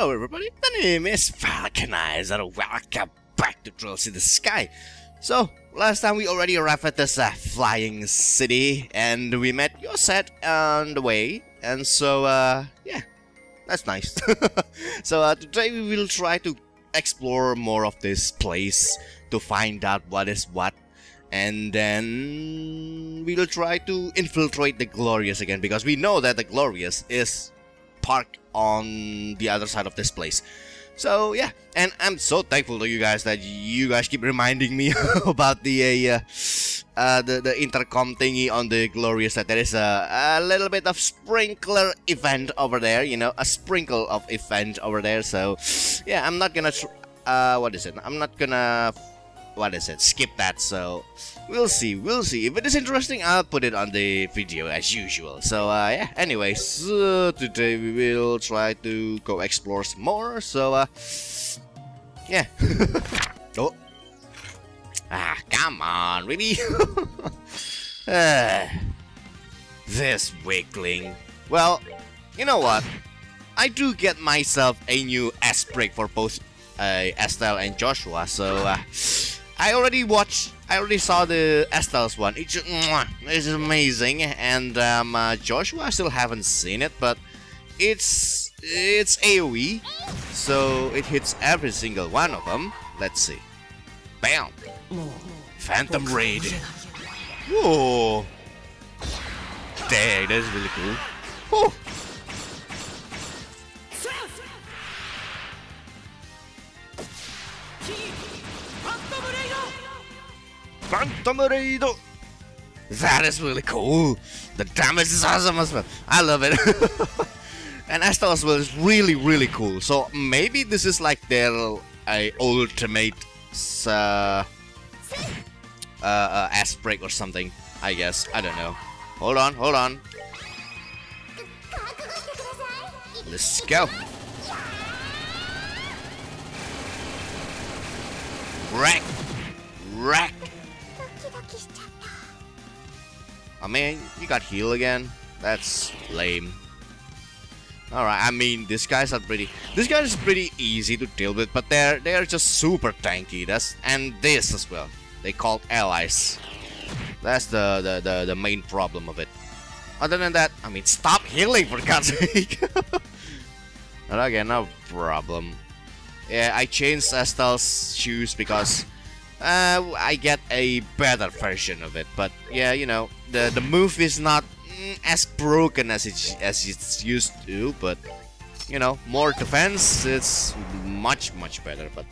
Hello everybody, my name is Falconnizer and welcome back to Trails in the Sky. So, last time we already arrived at this uh, flying city and we met Josette on the way. And so, uh, yeah, that's nice. so uh, today we will try to explore more of this place to find out what is what. And then we will try to infiltrate the Glorious again because we know that the Glorious is parked on the other side of this place. So yeah, and I'm so thankful to you guys that you guys keep reminding me about the uh, uh, the the intercom thingy on the glorious that there is a, a little bit of sprinkler event over there. You know, a sprinkle of event over there. So yeah, I'm not gonna uh, what is it? I'm not gonna what is it? Skip that. So we'll see. We'll see. If it is interesting, I'll put it on the video as usual. So uh, yeah. Anyways, uh, today we will try to go explore some more. So uh, yeah. oh. Ah, come on, really? uh, this weakling. Well, you know what? I do get myself a new S break for both uh, Estelle and Joshua, so uh, I already watched, I already saw the Estelle's one. It's, just, it's amazing, and um, uh, Joshua I still haven't seen it, but it's it's AOE, so it hits every single one of them. Let's see. Bam! Phantom Raid. Whoa! Dang, that's really cool. Whew. Phantom Raid! That is really cool. The damage is awesome as well. I love it. and Estelle as well is really, really cool. So maybe this is like their uh, ultimate uh, uh, uh, S break or something. I guess. I don't know. Hold on, hold on. Let's go. Wreck. Wreck. Oh mean, you got heal again? That's lame. Alright, I mean these guys are pretty these guys are pretty easy to deal with, but they're they're just super tanky. That's and this as well. They called allies. That's the, the, the, the main problem of it. Other than that, I mean stop healing for God's sake. but again, no problem. Yeah, I changed Estelle's shoes because uh, I get a better version of it. But yeah, you know, the the move is not mm, as broken as it as it's used to, but you know, more defense. It's much much better. But.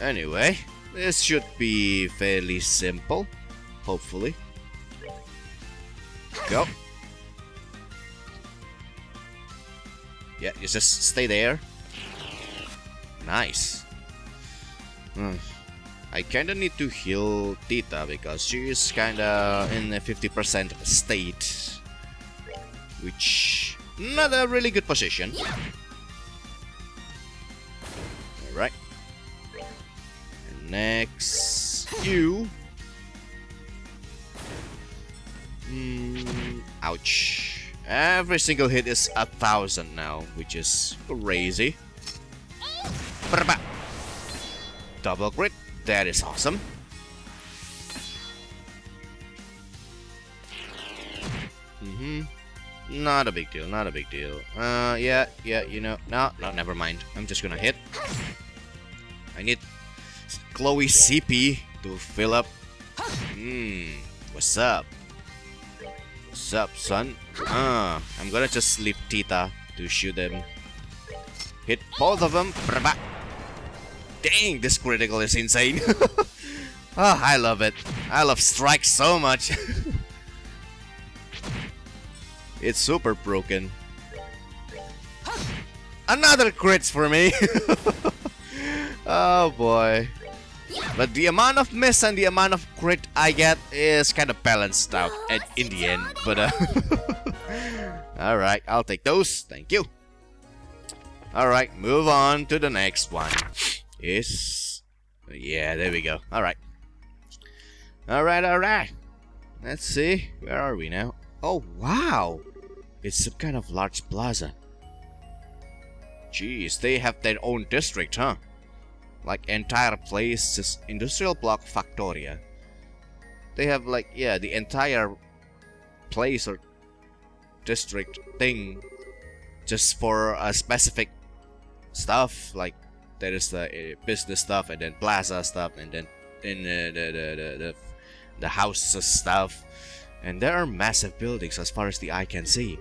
Anyway, this should be fairly simple, hopefully. Go. Yeah, you just stay there. Nice. Hmm. I kinda need to heal Tita because she is kinda in a 50% state. Which... not a really good position. Alright. Next... You... Mm, ouch. Every single hit is a thousand now, which is crazy. Double crit. That is awesome. Mm-hmm. Not a big deal, not a big deal. Uh, yeah, yeah, you know, no, no, never mind. I'm just gonna hit. I need Chloe CP to fill up. Hmm, what's up? What's up, son? Ah, I'm gonna just leave Tita to shoot them. Hit both of them. Dang, this critical is insane. oh, I love it. I love Strike so much. it's super broken. Another crits for me. oh boy. But the amount of miss and the amount of crit I get is kind of balanced out at, in the end. But uh, alright, I'll take those. Thank you. Alright, move on to the next one is... Yeah, there we go. Alright. Alright, alright. Let's see. Where are we now? Oh, wow! It's some kind of large plaza. Jeez, they have their own district, huh? Like entire place, just industrial block Factoria. They have like, yeah, the entire place or district thing just for a specific stuff like there is the uh, business stuff and then plaza stuff and then in the, the, the, the the houses stuff. And there are massive buildings as far as the eye can see.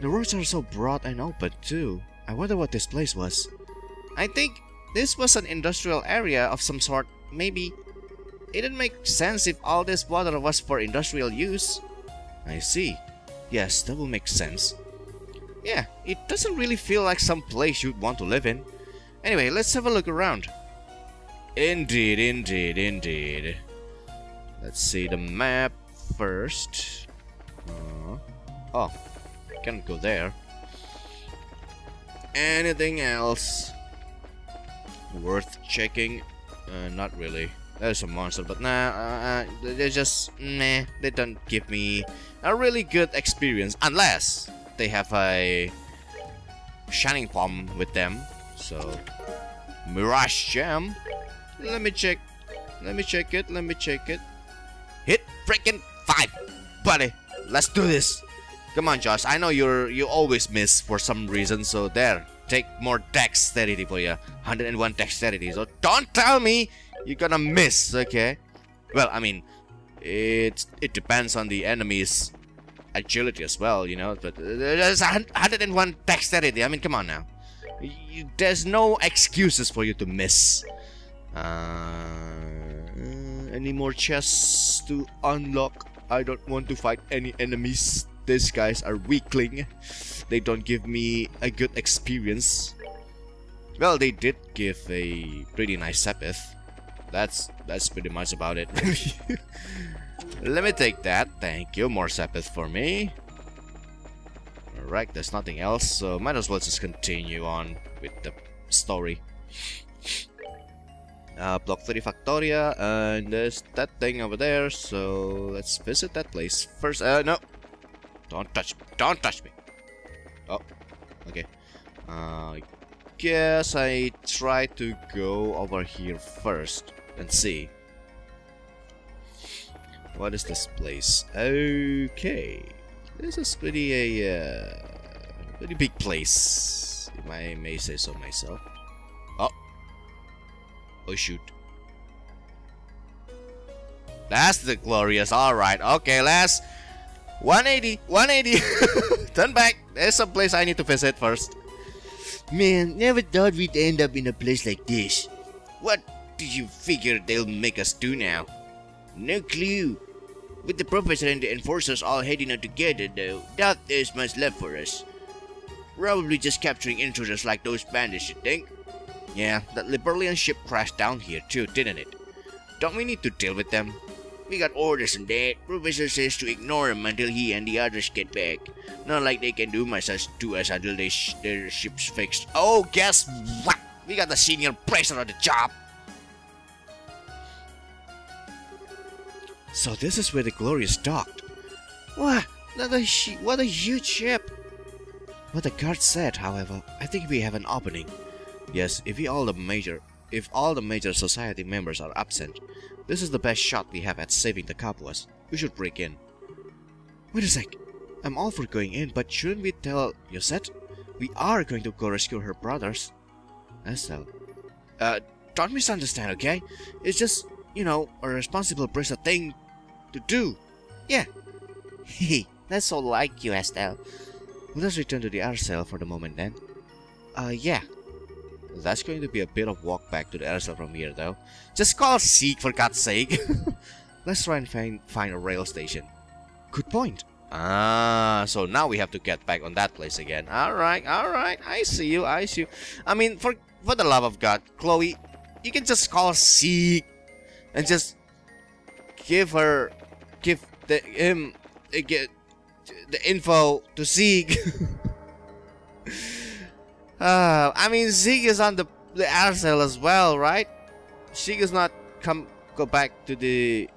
The roads are so broad and open too. I wonder what this place was. I think this was an industrial area of some sort. Maybe it didn't make sense if all this water was for industrial use. I see. Yes that will make sense. Yeah, it doesn't really feel like some place you'd want to live in. Anyway, let's have a look around. Indeed, indeed, indeed. Let's see the map first. Uh, oh, can't go there. Anything else worth checking? Uh, not really. There's a monster, but nah, uh, uh, they just nah. They don't give me a really good experience unless they have a Shining Pom with them. So, Mirage Gem. Let me check. Let me check it. Let me check it. Hit freaking five, buddy. Let's do this. Come on, Josh. I know you're you always miss for some reason. So there, take more dexterity for you. 101 dexterity. So don't tell me you're gonna miss. Okay. Well, I mean, it it depends on the enemy's agility as well, you know. But uh, there's 101 dexterity. I mean, come on now. You, there's no excuses for you to miss. Uh, any more chests to unlock? I don't want to fight any enemies. These guys are weakling. They don't give me a good experience. Well, they did give a pretty nice Sepith. That's that's pretty much about it. Let me take that. Thank you. More Sepith for me. Alright, there's nothing else, so might as well just continue on with the story. Uh, Block 30 Factoria, and there's that thing over there, so let's visit that place first. Uh, no! Don't touch me. Don't touch me! Oh, okay. Uh, I guess I try to go over here first and see. What is this place? Okay. This is pretty a uh, pretty big place. If I may say so myself. Oh. Oh shoot. That's the glorious. Alright. Okay, last 180. 180. Turn back. There's some place I need to visit first. Man, never thought we'd end up in a place like this. What do you figure they'll make us do now? No clue. With the professor and the enforcers all heading out together though, doubt there's much left for us. Probably just capturing intruders like those bandits, you think? Yeah, that Liberlian ship crashed down here too, didn't it? Don't we need to deal with them? We got orders on that. Professor says to ignore him until he and the others get back. Not like they can do much as to us until they sh their ship's fixed. Oh, guess what? We got the senior pressure on the job. So this is where the Glorious docked. What? What a, what a huge ship! What the guard said, however, I think we have an opening. Yes, if we all the major if all the major society members are absent, this is the best shot we have at saving the Capuas. We should break in. Wait a sec. I'm all for going in, but shouldn't we tell Josette? We are going to go rescue her brothers. Estelle. Uh, don't misunderstand, okay? It's just, you know, a responsible person thing to do. Yeah. Hehe, that's so like you, Estelle. Let us return to the Arseille for the moment then. Uh, yeah. That's going to be a bit of walk back to the Arseille from here though. Just call Seek for God's sake. Let's try and find, find a rail station. Good point. Ah, so now we have to get back on that place again. Alright, alright. I see you, I see you. I mean, for for the love of God, Chloe, you can just call Seek and just give her give the him uh, get the info to Zeke. uh, I mean Zeke is on the the Arseille as well, right? She is not come go back to the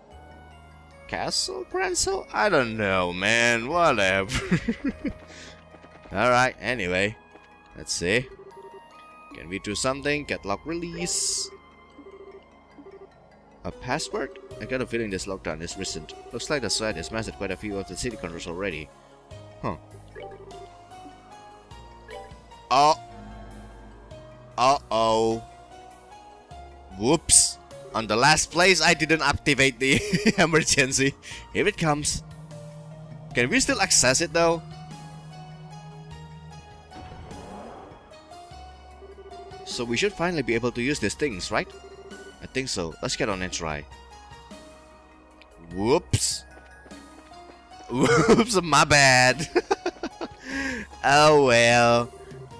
castle, Grancel? I don't know, man. Whatever. Alright, anyway. Let's see. Can we do something? Get lock release. A password? I got a feeling this lockdown is recent. Looks like the site has mastered quite a few of the city controls already. Huh. Oh. Uh-oh. Whoops. On the last place, I didn't activate the emergency. Here it comes. Can we still access it though? So we should finally be able to use these things, right? I think so. Let's get on and try. Whoops. Whoops, my bad. oh well.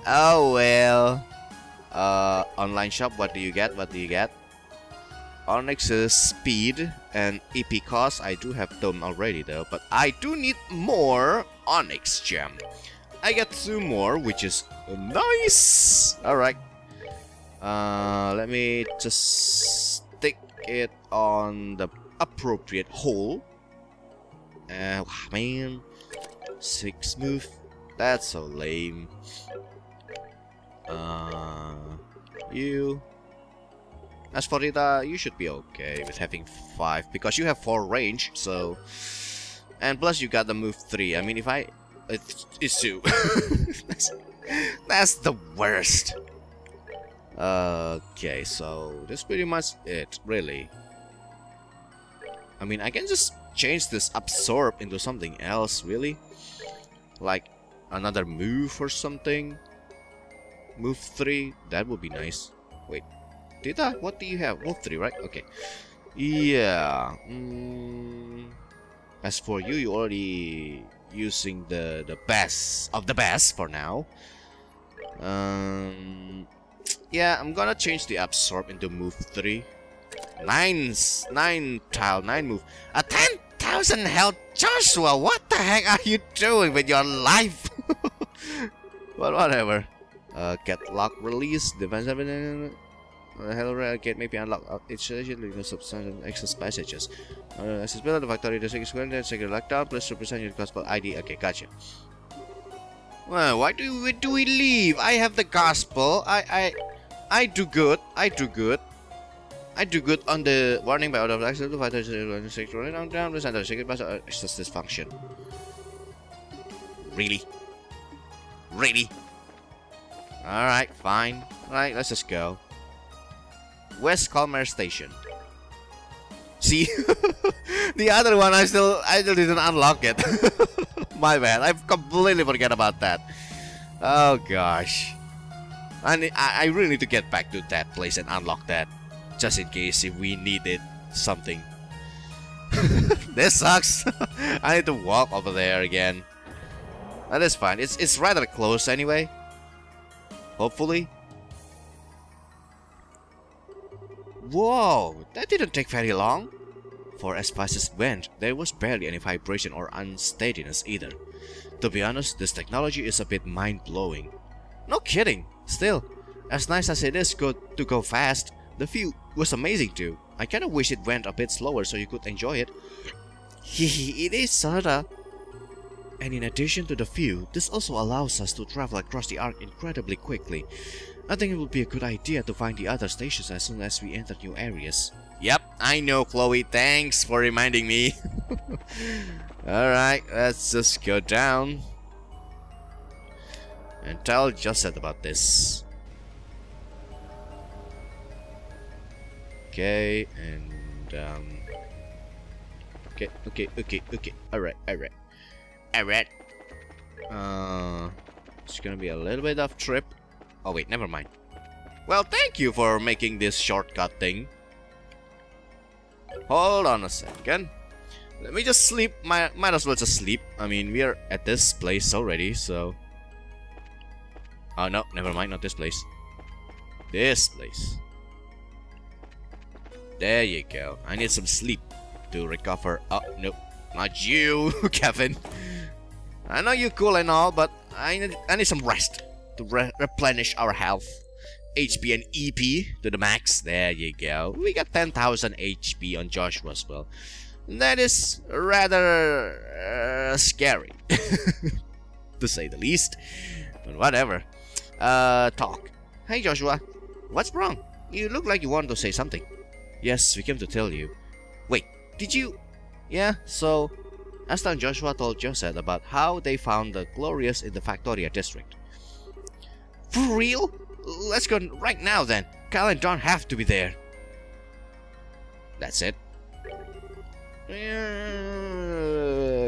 Oh well. Uh, online shop, what do you get? What do you get? Onyx's speed and EP cost. I do have them already though, but I do need more Onyx gem. I get two more, which is nice. Alright. Uh, let me just stick it on the appropriate hole. Uh, man, six move. That's so lame. Uh, you. As for Rita, you should be okay with having five because you have four range. So, and plus you got the move three. I mean, if I, it's, it's two. that's, that's the worst. Okay, so that's pretty much it, really. I mean, I can just change this absorb into something else, really. Like another move or something. Move 3, that would be nice. Wait, did I? What do you have? Move 3, right? Okay. Yeah. Mm, as for you, you're already using the, the best of the best for now. Um, yeah, I'm gonna change the absorb into move 3. Nine's 9 tile, 9 move. A 10,000 health Joshua, what the heck are you doing with your life? but whatever. Uh, get lock release, defense evidence. Uh, hello, rare gate may be unlocked. Uh, it's usually no substantial access passages. Uh, accessibility, the factory, second square, the second lockdown, please represent your gospel ID. Okay, gotcha. Well, why do we do we leave? I have the gospel. I I I do good. I do good. I do good on the warning by order of access to fighters running down down the center. Second pass uh, it's just dysfunction. Really? Really? Alright, fine. Alright, let's just go. West Calmer Station. See? the other one I still I still didn't unlock it. My bad. I've completely forget about that. Oh gosh. I, I, really need to get back to that place and unlock that. Just in case if we needed something. this sucks. I need to walk over there again. That is fine. It's it's rather close anyway. Hopefully. Whoa, that didn't take very long. For as fast as it went, there was barely any vibration or unsteadiness either. To be honest, this technology is a bit mind-blowing. No kidding. Still, as nice as it is good to go fast, the view was amazing too. I kinda wish it went a bit slower so you could enjoy it. Hehe, it is sorta. And in addition to the view, this also allows us to travel across the arc incredibly quickly. I think it would be a good idea to find the other stations as soon as we enter new areas. Yep, I know Chloe, thanks for reminding me. Alright, let's just go down. And tell Josette about this. Okay, and um... Okay, okay, okay, okay, alright, alright. Alright. Uh, it's gonna be a little bit of trip. Oh wait, never mind. Well, thank you for making this shortcut thing. Hold on a second. Let me just sleep. Might, might as well just sleep. I mean, we are at this place already, so... Oh no, never mind, not this place. This place. There you go. I need some sleep to recover. Oh, nope. Not you, Kevin. I know you're cool and all, but I need, I need some rest to re replenish our health. HP and EP to the max. There you go. We got 10,000 HP on Joshua as well. That is rather uh, scary, to say the least. But whatever. Uh, talk. Hey Joshua, what's wrong? You look like you want to say something. Yes, we came to tell you. Wait, did you? Yeah, so Asta and Joshua told Josette about how they found the Glorious in the Factoria district. For real? Let's go right now then. Kyle and Don have to be there. That's it.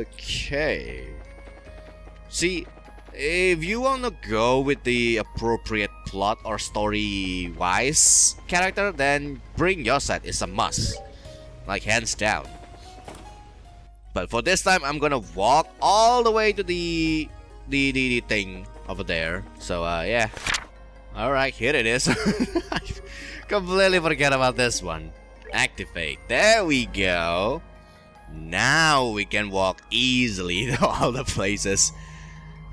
Okay. See, if you wanna go with the appropriate plot or story wise character, then bring Josette is a must. Like hands down. But for this time, I'm gonna walk all the way to the the the, the thing over there. So uh, yeah. All right, here it is. completely forget about this one. Activate. There we go. Now we can walk easily to all the places.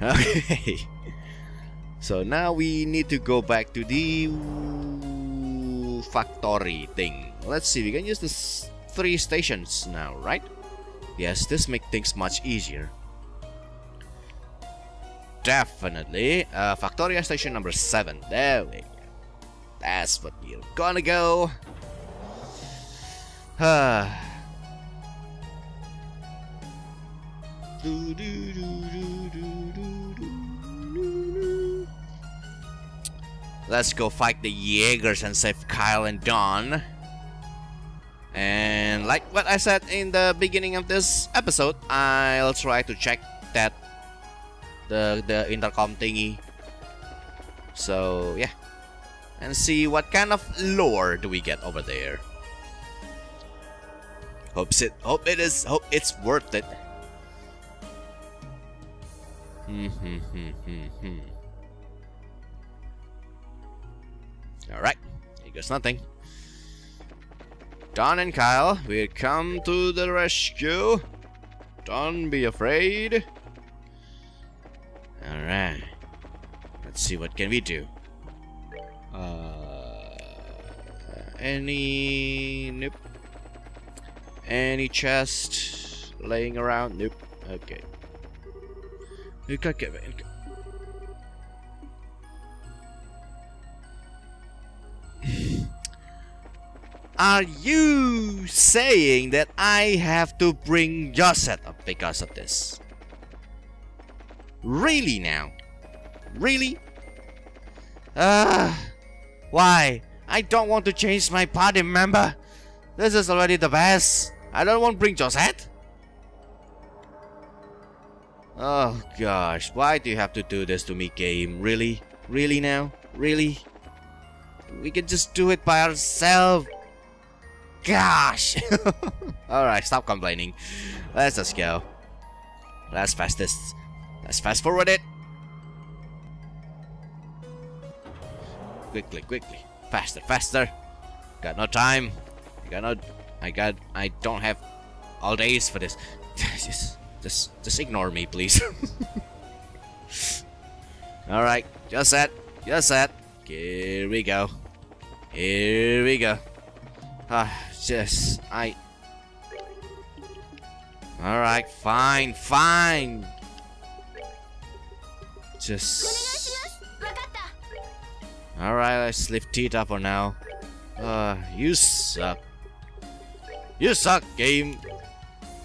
Okay. So now we need to go back to the factory thing. Let's see, we can use the three stations now, right? Yes, this makes things much easier. Definitely. Uh, Factoria station number 7. There we go. That's what we're gonna go. Let's go fight the Jaegers and save Kyle and Don. And like what I said in the beginning of this episode, I'll try to check that the the intercom thingy. So yeah, and see what kind of lore do we get over there. Hopes it hope it is hope it's worth it. Hmm hmm hmm hmm hmm. All right, here goes nothing. Don and Kyle will come to the rescue. Don't be afraid. Alright. Let's see what can we do. Uh, any... Nope. Any chest laying around? Nope. Okay. Are you saying that I have to bring Josette up because of this? Really now? Really? Ah, uh, why? I don't want to change my party member. This is already the best. I don't want to bring Josette. Oh gosh, why do you have to do this to me game? Really? Really now? Really? We can just do it by ourselves. Gosh! Alright, stop complaining. Let's just go. Let's fast this. Let's fast forward it. Quickly, quickly. Faster, faster. Got no time. I got no... I got... I don't have all days for this. Just... Just ignore me, please. Alright. Just that. Just that. Here we go. Here we go. Ah, just I. All right, fine, fine. Just. All right, let's lift Tita for now. Uh, you suck. You suck, game.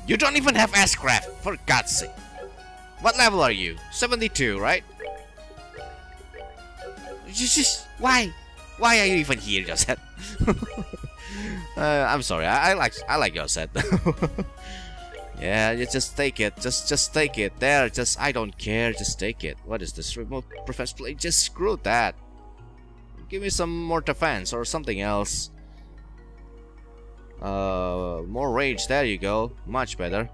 You don't even have S-Craft, for God's sake. What level are you? 72, right? Just, just, why? Why are you even here, Josette? Uh, I'm sorry. I, I, like I like set. yeah, you just take it. Just just take it. There. Just I don't care. Just take it. What is this remote play? Just screw that. Give me some more defense or something else. Uh, more range. There you go. Much better.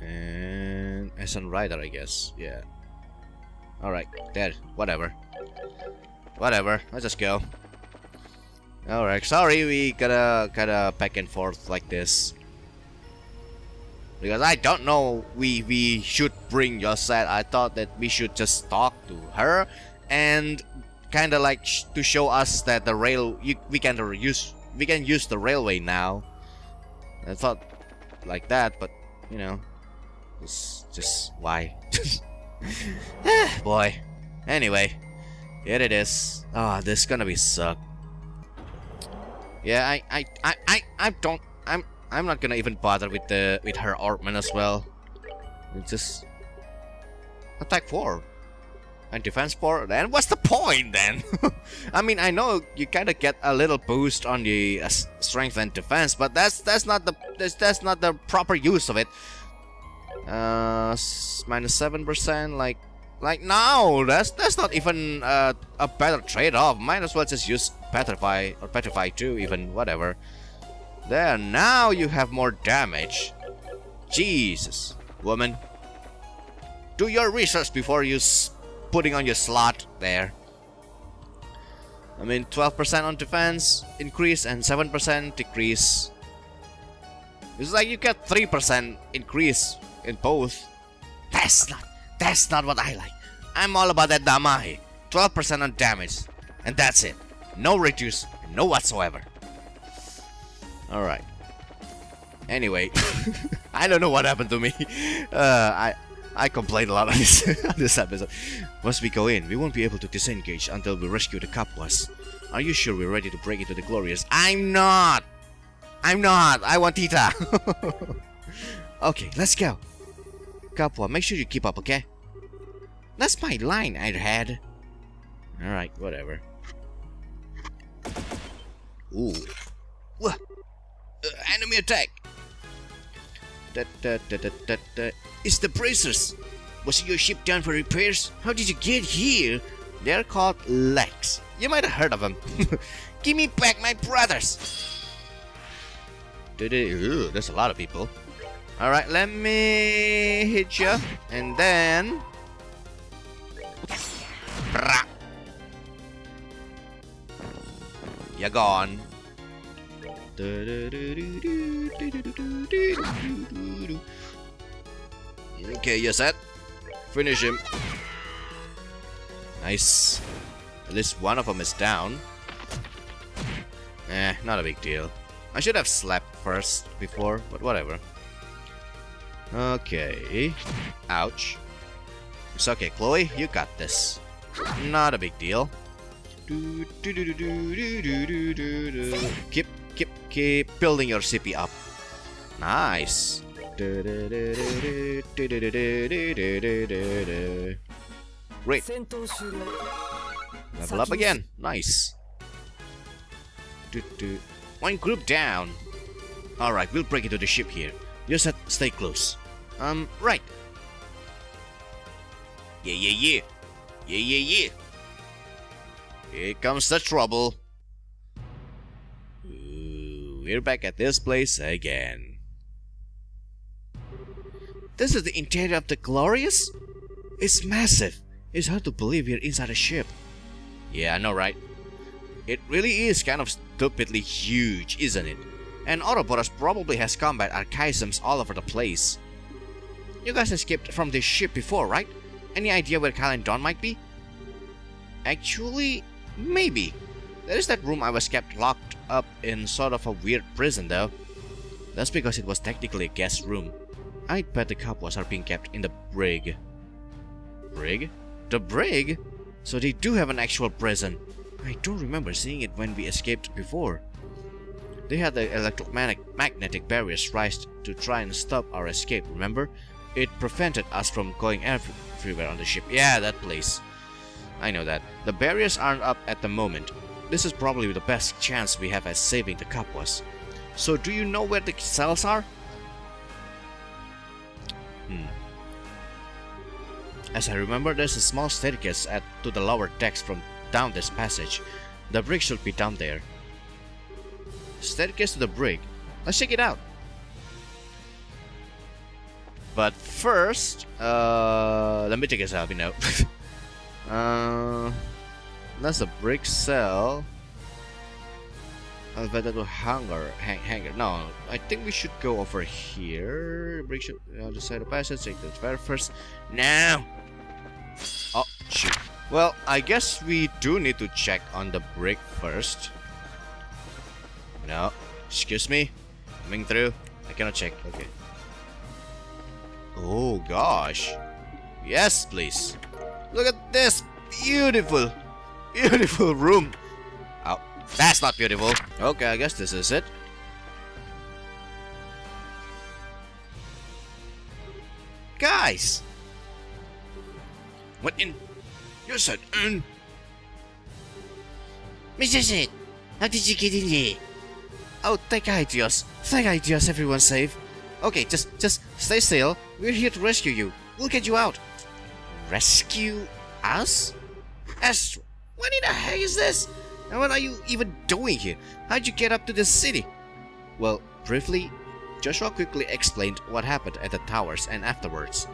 And Ascent Rider, I guess. Yeah. Alright, there. Whatever. Whatever. Let's just go. Alright, sorry we gotta gotta back and forth like this. Because I don't know we we should bring Josette. I thought that we should just talk to her and kind of like sh to show us that the rail you, we can use we can use the railway now. I thought like that, but you know, just just why? Boy. Anyway, Here it is. Ah, oh, this is gonna be suck. Yeah, I, I, I, I, I don't. I'm, I'm not gonna even bother with the with her orbment as well. It's just attack four and defense four. Then what's the point then? I mean, I know you kind of get a little boost on the uh, strength and defense, but that's that's not the that's, that's not the proper use of it. Uh, minus seven percent, like like no, that's that's not even uh, a better trade-off. Might as well just use petrify or petrify two, even whatever. There, now you have more damage. Jesus, woman. Do your research before you putting on your slot there. I mean, 12% on defense increase and 7% decrease. It's like you get 3% increase in both. That's not, that's not what I like. I'm all about that Damahi. 12% on damage. And that's it. No reduce, no whatsoever. Alright. Anyway, I don't know what happened to me. Uh, I I complained a lot on this, on this episode. Once we go in, we won't be able to disengage until we rescue the Capuas. Are you sure we're ready to break into the Glorious? I'm not! I'm not! I want Tita! okay, let's go. Capua, make sure you keep up, okay? That's my line, I had. Alright, whatever. Ooh. Uh, enemy attack! Da, da, da, da, da, da. It's the bracers! Was your ship down for repairs? How did you get here? They're called Lex. You might have heard of them. Give me back my brothers! Ooh, there's a lot of people. Alright, let me hit you. And then... You're gone. Okay, you're set. Finish him. Nice. At least one of them is down. Eh, not a big deal. I should have slept first before, but whatever. Okay. Ouch. It's okay, Chloe. You got this. Not a big deal. Keep, keep, keep building your CP up. Nice. Great. Level up again. Nice. One group down. Alright, we'll break into the ship here. Said stay close. Um, right. Yeah, yeah, yeah. Yeah, yeah, yeah. Here comes the trouble. Ooh, we're back at this place again. This is the interior of the Glorious? It's massive. It's hard to believe we're inside a ship. Yeah, I know, right? It really is kind of stupidly huge, isn't it? And Ouroboros probably has combat archaisms all over the place. You guys escaped from this ship before, right? Any idea where Kyle and Don might be? Actually, maybe. There is that room I was kept locked up in sort of a weird prison though. That's because it was technically a guest room. I'd bet the Capuas are being kept in the brig. Brig? The brig? So they do have an actual prison. I don't remember seeing it when we escaped before. They had the electromagnetic magnetic barriers raised to try and stop our escape, remember? It prevented us from going everywhere on the ship. Yeah, that place. I know that. The barriers aren't up at the moment. This is probably the best chance we have at saving the Capuas. So do you know where the cells are? Hmm. As I remember, there's a small staircase at, to the lower decks from down this passage. The brig should be down there. Staircase to the brig. Let's check it out. But first, uh, let me this out, you know. uh, that's a brick cell. Alvedo hangar, hang, hangar. No, I think we should go over here. Break should on uh, the side of passage. Take the first. Now. Oh shoot. Well, I guess we do need to check on the brick first. No, excuse me. Coming through. I cannot check. Okay. Oh gosh. Yes, please. Look at this. Beautiful. Beautiful room. That's not beautiful. Okay, I guess this is it. Guys! What in? You said in? Mr. Sid, how did you get in here? Oh, thank ideas. Thank ideas, everyone's safe. Okay, just just stay still. We're here to rescue you. We'll get you out. Rescue us? Astro, what in the heck is this? And what are you even doing here? How'd you get up to the city? Well, briefly, Joshua quickly explained what happened at the towers and afterwards.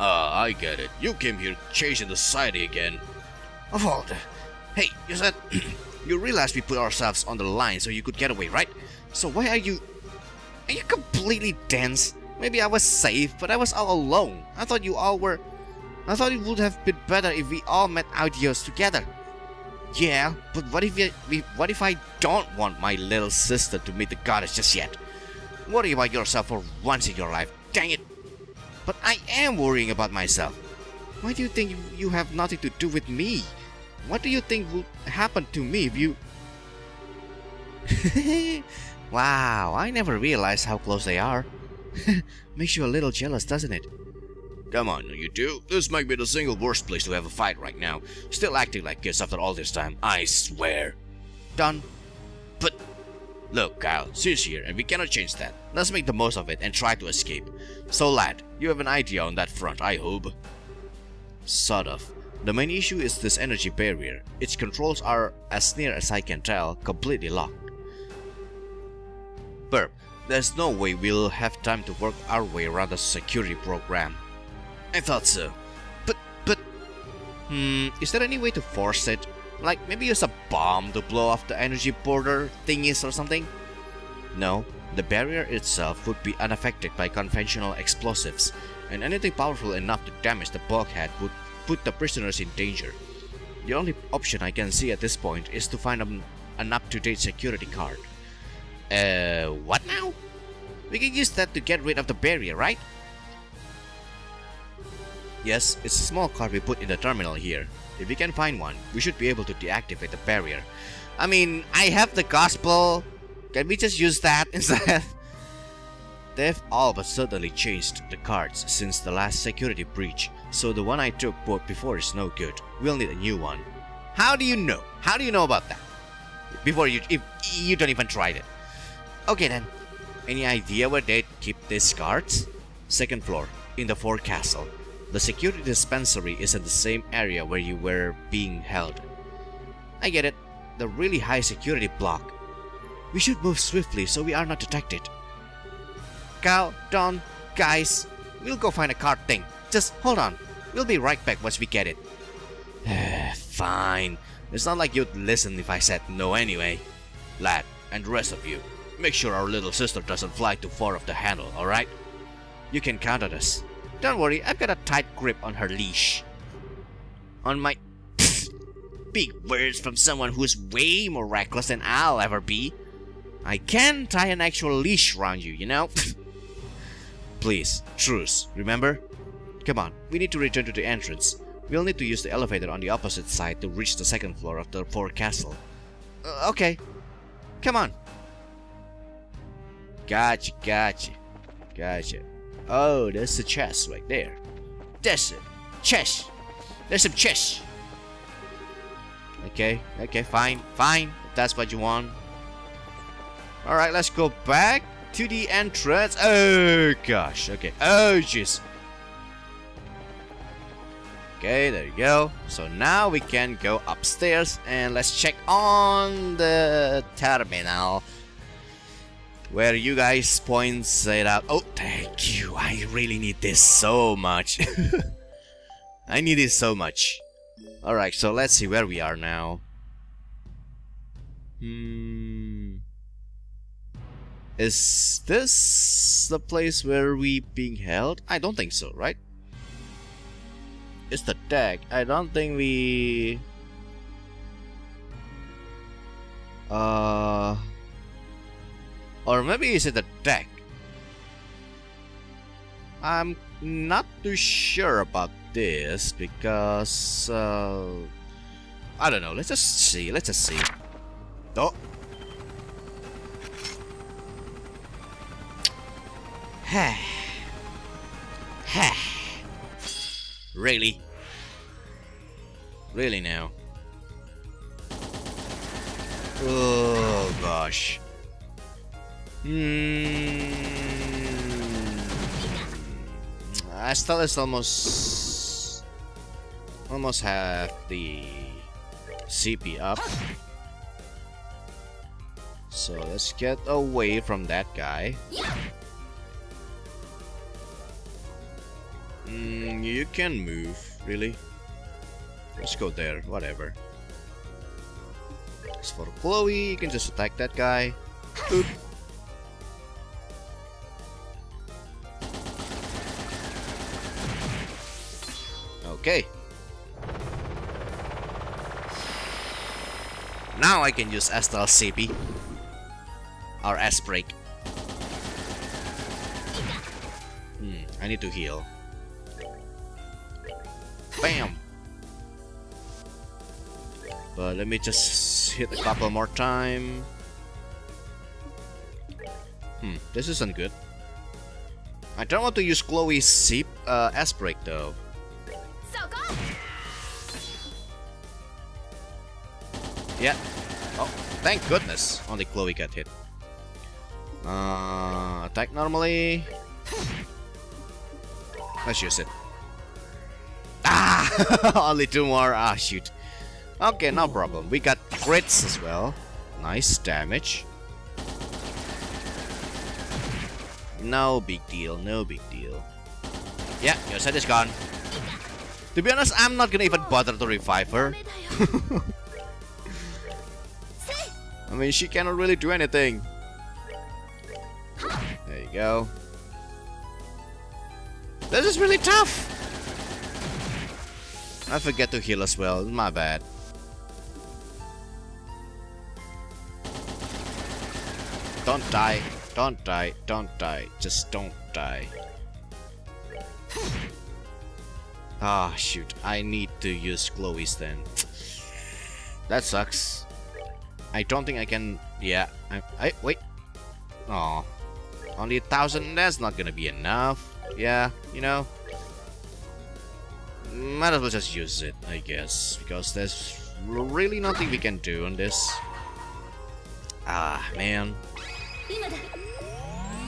Ah, uh, I get it. You came here chasing the society again. Of all the... Hey, you said... you realized we put ourselves on the line so you could get away, right? So why are you... Are you completely dense? Maybe I was safe, but I was all alone. I thought you all were... I thought it would have been better if we all met Aidios together. Yeah, but what if we, what if I don't want my little sister to meet the goddess just yet? Worry about yourself for once in your life. Dang it! But I am worrying about myself. Why do you think you, you have nothing to do with me? What do you think would happen to me if you... wow, I never realized how close they are. Makes you a little jealous, doesn't it? Come on, you two. This might be the single worst place to have a fight right now. Still acting like kids after all this time, I swear. Done. But, look, Kyle, she's here and we cannot change that. Let's make the most of it and try to escape. So, lad, you have an idea on that front, I hope. Sort of. The main issue is this energy barrier. Its controls are, as near as I can tell, completely locked. Burp, there's no way we'll have time to work our way around the security program. I thought so. But, but... Hmm, is there any way to force it? Like, maybe use a bomb to blow off the energy border thingies or something? No, the barrier itself would be unaffected by conventional explosives, and anything powerful enough to damage the bulkhead would put the prisoners in danger. The only option I can see at this point is to find an, an up-to-date security card. Uh, what now? We can use that to get rid of the barrier, right? Yes, it's a small card we put in the terminal here. If we can find one, we should be able to deactivate the barrier. I mean, I have the gospel. Can we just use that instead? They've all but certainly changed the cards since the last security breach, so the one I took before is no good. We'll need a new one. How do you know? How do you know about that? Before you, if you don't even try it. Okay then. Any idea where they keep these cards? Second floor, in the forecastle. The security dispensary is in the same area where you were being held. I get it. The really high security block. We should move swiftly so we are not detected. Cal, Don, guys, we'll go find a card thing. Just hold on. We'll be right back once we get it. Fine. It's not like you'd listen if I said no anyway. Lad, and the rest of you, make sure our little sister doesn't fly too far off the handle, alright? You can count on us. Don't worry, I've got a tight grip on her leash. On my... Big words from someone who's way more reckless than I'll ever be. I can tie an actual leash around you, you know? Please, truce, remember? Come on, we need to return to the entrance. We'll need to use the elevator on the opposite side to reach the second floor of the forecastle. Uh, okay. Come on. Gotcha, gotcha. Gotcha. Oh, there's the chest right there. That's it. Chest. There's some chest. Okay, okay, fine, fine. If that's what you want. Alright, let's go back to the entrance. Oh gosh, okay. Oh jeez. Okay, there you go. So now we can go upstairs and let's check on the terminal. Where you guys points it out. Oh, thank you. I really need this so much. I need it so much. Alright, so let's see where we are now. Hmm. Is this the place where we being held? I don't think so, right? It's the deck. I don't think we... Uh... Or maybe is it the deck? I'm not too sure about this because... Uh, I don't know. Let's just see. Let's just see. Oh. really? Really now? Oh gosh. I still is almost almost have the CP up. So let's get away from that guy. Mm, you can move, really. Let's go there, whatever. As for Chloe, you can just attack that guy. Boop. Okay. Now I can use Astral CP. Or S-Break. Hmm, I need to heal. Bam! But let me just hit a couple more time. Hmm, this isn't good. I don't want to use Chloe's uh, S-Break though. Yeah. Oh, thank goodness. Only Chloe got hit. Uh, attack normally. Let's use it. Ah! Only two more. Ah, shoot. Okay, no problem. We got crits as well. Nice damage. No big deal, no big deal. Yeah, your set is gone. To be honest, I'm not gonna even bother to revive her. I mean, she cannot really do anything. There you go. This is really tough! I forget to heal as well, my bad. Don't die, don't die, don't die, just don't die. Ah, shoot, I need to use Chloe's then. That sucks. I don't think I can... Yeah, I... I wait. Oh, only a thousand? That's not gonna be enough. Yeah, you know. Might as well just use it, I guess. Because there's really nothing we can do on this. Ah, man.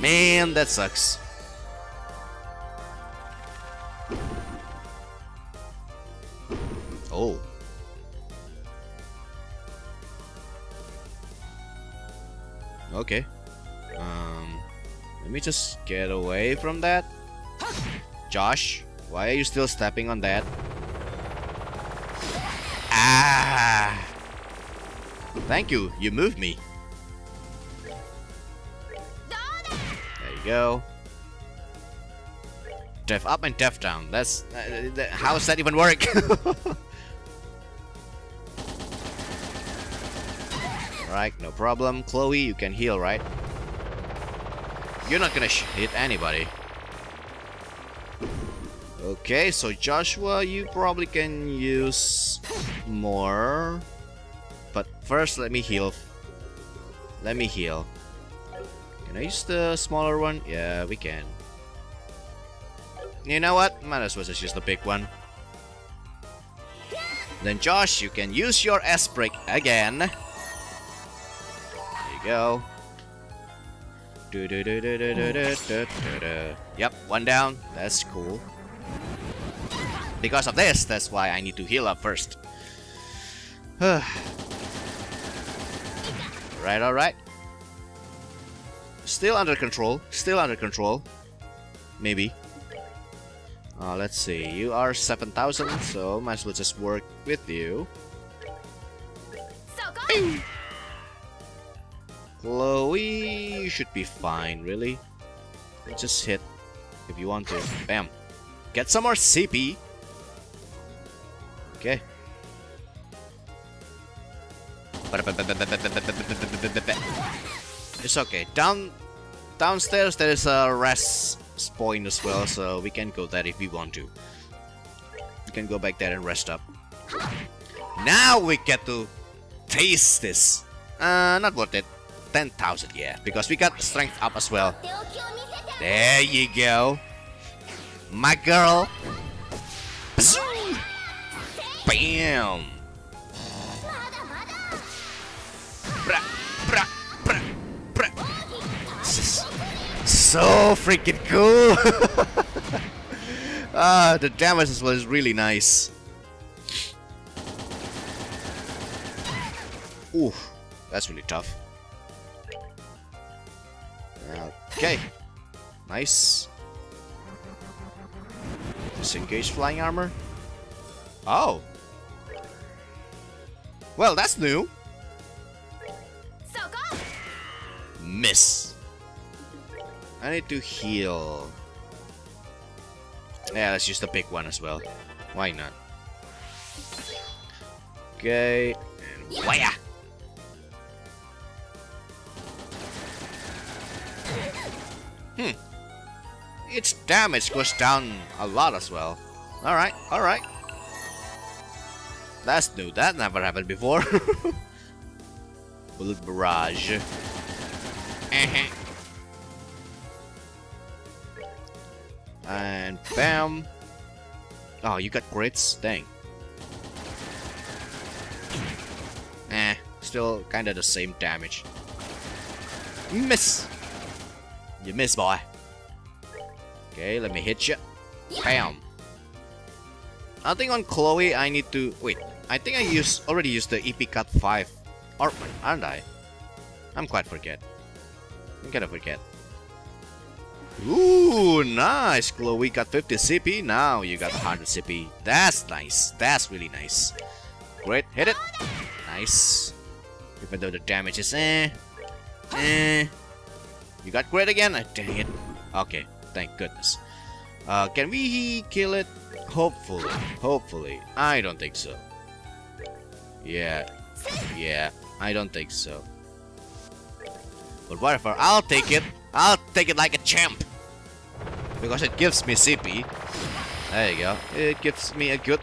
Man, that sucks. Oh. Okay. Um, let me just get away from that. Josh, why are you still stepping on that? Ah! Thank you, you moved me. There you go. Death up and death down. That's uh, that, how does that even work? Right, no problem. Chloe, you can heal, right? You're not gonna hit anybody. Okay, so Joshua, you probably can use more. But first, let me heal. Let me heal. Can I use the smaller one? Yeah, we can. You know what? Might as well just use the big one. Then Josh, you can use your S-Break again go. Yep, one down. That's cool. Because of this, that's why I need to heal up first. right, alright. Still under control. Still under control. Maybe. Uh, let's see. You are 7,000, so might as well just work with you. So Chloe, you should be fine, really. Just hit if you want to. Bam. Get some more CP. Okay. It's okay. Down, downstairs there is a rest point as well, so we can go there if we want to. We can go back there and rest up. Now we get to taste this. Uh, not worth it. 10,000, yeah, because we got strength up as well. There you go. My girl. Bam. Bra, bra, bra, bra. So freaking cool. ah, the damage as well is really nice. Ooh, that's really tough. Okay. Nice. Disengage flying armor. Oh. Well, that's new. Miss. I need to heal. Yeah, let's use the big one as well. Why not? Okay. And waya! Hmm. Its damage goes down a lot as well. Alright, alright. That's new. That never happened before. Bullet barrage. Uh-huh. and bam. Oh, you got crits? Dang. Eh, still kinda the same damage. Miss! You miss, boy. Okay, let me hit you. Bam. I think on Chloe I need to... Wait, I think I use already used the EP Cut 5 or aren't I? I'm quite forget. I'm gonna forget. Ooh, nice! Chloe got 50 CP, now you got 100 CP. That's nice. That's really nice. Great, hit it. Nice. Even though the damage is eh. Eh. You got great again? Uh, dang it. Okay, thank goodness. Uh, can we kill it? Hopefully. Hopefully. I don't think so. Yeah. Yeah, I don't think so. But whatever, I'll take it. I'll take it like a champ. Because it gives me CP. There you go. It gives me a good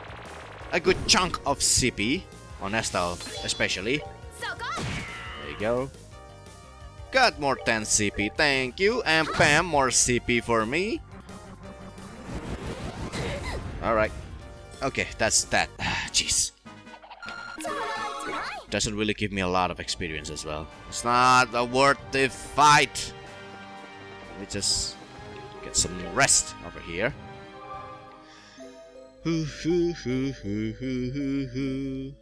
a good chunk of CP. On Estelle especially. There you go. Got more 10 CP, thank you. And Pam, more CP for me. Alright. Okay, that's that. Jeez. Doesn't really give me a lot of experience as well. It's not a worth the fight. Let me just get some rest over here.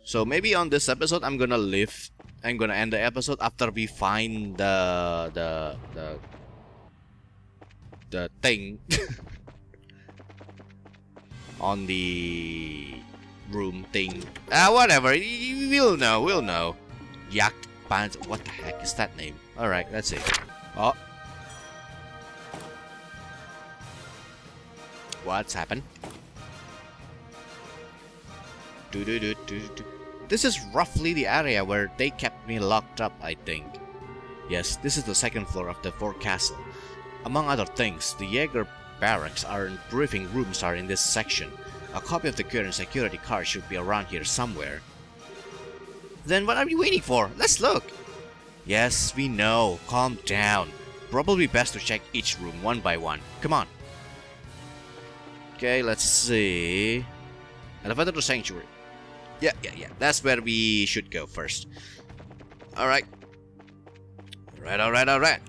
So maybe on this episode I'm gonna live I'm gonna end the episode after we find the the the the thing on the room thing. Ah, uh, whatever. We'll know. We'll know. Yak Pants. What the heck is that name? All right, let's see. Oh, what's happened? Do do do do do. This is roughly the area where they kept me locked up, I think. Yes, this is the second floor of the fort castle. Among other things, the Jaeger barracks and briefing rooms are in this section. A copy of the current security card should be around here somewhere. Then what are we waiting for? Let's look! Yes, we know. Calm down. Probably best to check each room one by one. Come on. Okay, let's see. Elevator to Sanctuary. Yeah, yeah, yeah. That's where we should go first. Alright. Alright, alright, alright.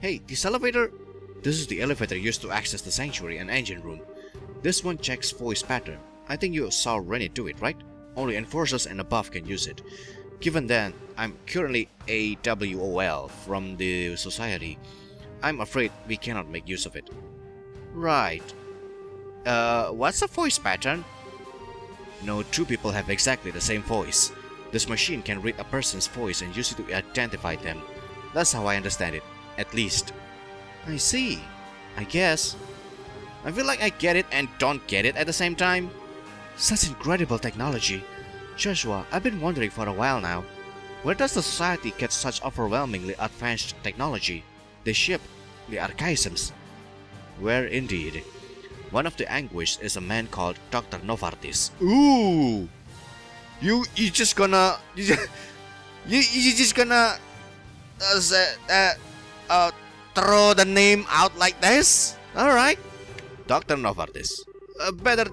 Hey, this elevator... This is the elevator used to access the sanctuary and engine room. This one checks voice pattern. I think you saw Renne do it, right? Only enforcers and above can use it. Given that I'm currently a WOL from the society, I'm afraid we cannot make use of it. Right. Uh, what's a voice pattern? No two people have exactly the same voice. This machine can read a person's voice and use it to identify them. That's how I understand it, at least. I see. I guess. I feel like I get it and don't get it at the same time. Such incredible technology. Joshua, I've been wondering for a while now. Where does the society get such overwhelmingly advanced technology? The ship the archaisms. Where indeed. One of the Anguis is a man called Dr. Novartis. Ooh! You you just gonna you just, you, you just gonna uh, say, uh, uh, throw the name out like this? Alright. Dr. Novartis. Uh, better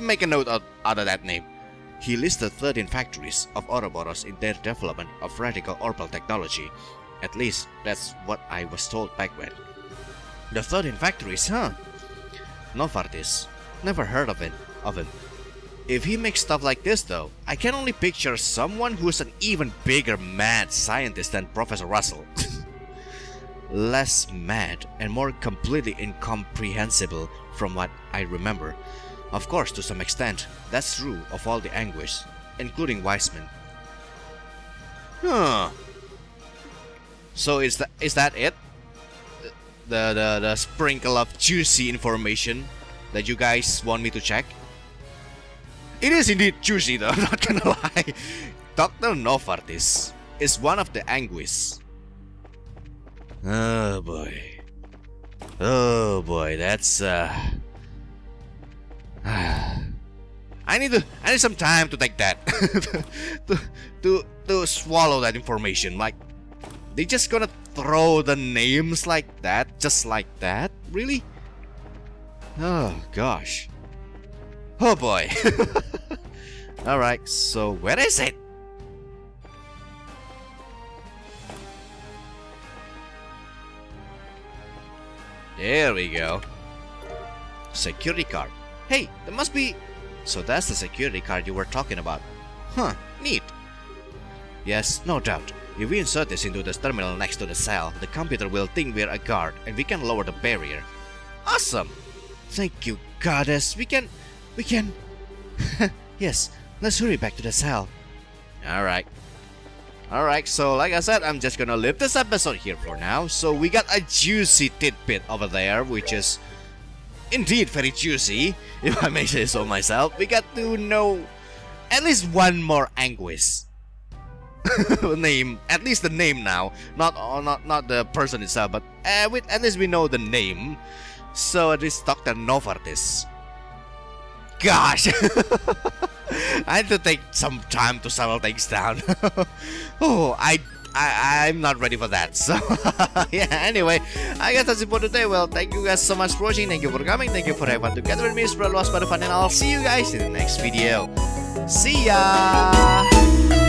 make a note out, out of that name. He listed 13 factories of Ouroboros in their development of radical orbal technology. At least, that's what I was told back when. The 13 factories, huh? Novartis. Never heard of it, of him. If he makes stuff like this though, I can only picture someone who's an even bigger mad scientist than Professor Russell. Less mad and more completely incomprehensible from what I remember. Of course, to some extent, that's true of all the Anguis, including Weissman. Huh. So is that is that it? The, the the sprinkle of juicy information that you guys want me to check? It is indeed juicy though, I'm not gonna lie. Dr. Novartis is one of the Anguis. Oh boy. Oh boy, that's uh I need to I need some time to take that to, to to swallow that information. Like they just gonna throw the names like that, just like that? Really? Oh gosh. Oh boy. Alright, so where is it? There we go. Security card. Hey, there must be... So that's the security card you were talking about. Huh, neat. Yes, no doubt. If we insert this into the terminal next to the cell, the computer will think we're a guard and we can lower the barrier. Awesome! Thank you, goddess. We can... We can... yes, let's hurry back to the cell. Alright. Alright, so like I said, I'm just gonna leave this episode here for now. So we got a juicy tidbit over there, which is indeed very juicy, if I may say so myself. We got to know at least one more Anguis. name, at least the name now, not uh, not not the person itself, but uh, with, at least we know the name. So at least Dr. Novartis. Gosh, I had to take some time to settle things down. oh, I I, I'm not ready for that. So, yeah, anyway, I guess that's it for today. Well, thank you guys so much for watching. Thank you for coming. Thank you for having fun together with me. Spread lost by the fun, and I'll see you guys in the next video. See ya!